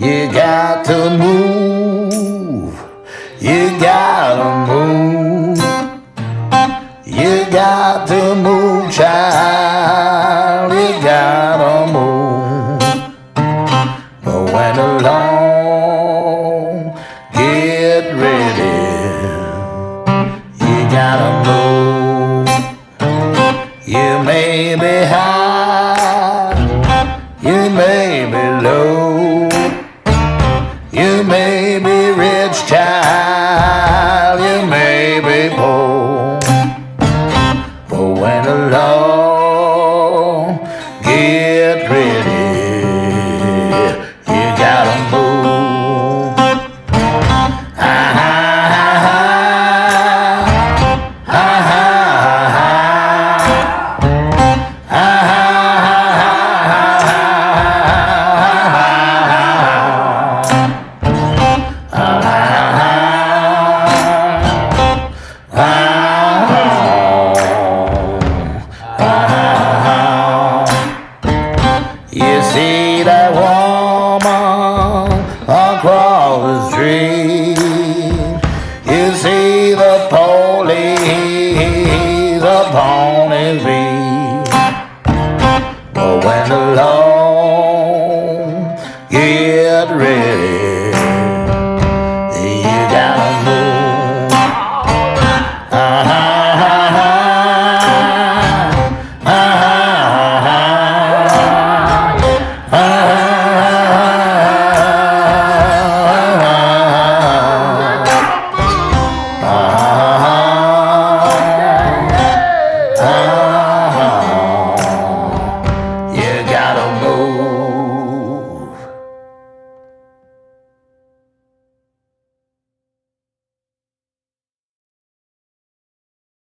You got to move. You gotta move. Got to move, child. You gotta move. But when alone, get ready. You gotta move. You may be high. You may be low. That woman across the street. You see the police upon his beat. But when alone, get ready.